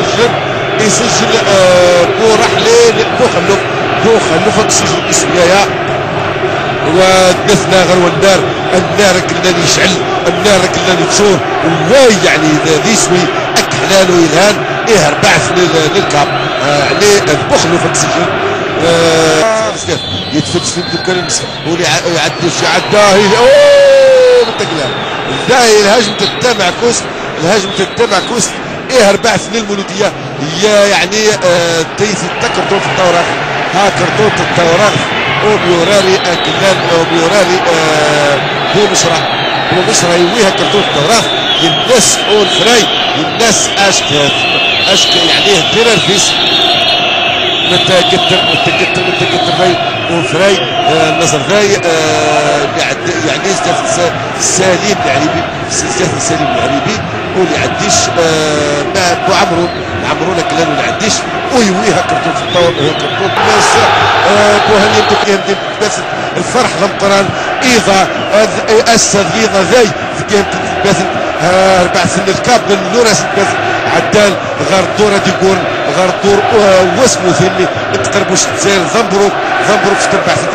يسجل يسجل آه بو رحلة بو خلوف بو خلوف يسجل اسميايا ودثنا غير والنار. النار كنا يشعل النار كنا تشور واي يعني ذي سوي اكحلال ويلهان ربعث للكاب. يعني البخل فكسجن آه يتفتش في الدكان ولي يعدي شي عداه. أوه بالتقلال الداهي الهجمة التمعكوس الهجمة التمعكوس إيه ربعث للمولودية هي يعني آه تيث التكرتون في الدورة ها كرتون الدورة وبيوراري أكلان وبيوراري آه بو مشرع بو مشرع يويها كرتون الدورة الناس أول فراي الناس أشك أشك يعني ديرر فيس متكتر متكتر متكتر فاي آه النصر فاي آه يعني أستاذ سليم العريبي سليم العريبي واللي عديش آه مع بو عمرو عمرونا كلان واللي عديش ويويها كرتون في الطور كرتون الناس. آه بو هني بدك بس الفرح لمقران أيضا اسد أيضا في جهه بس أربع سنين الكاب من بس عدال غير الدور هذه يقول غير الدور واسمه ثاني. تقربوش تسير ضمبروك ضمبروك في تربع في